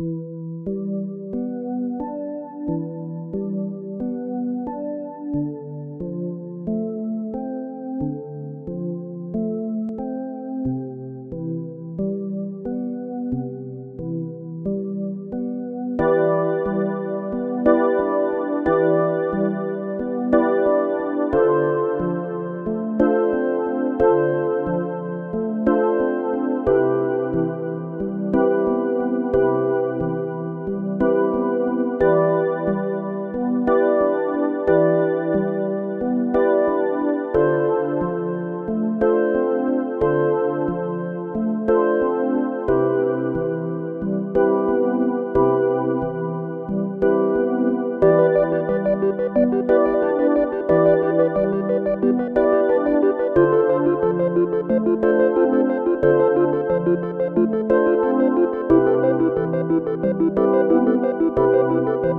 you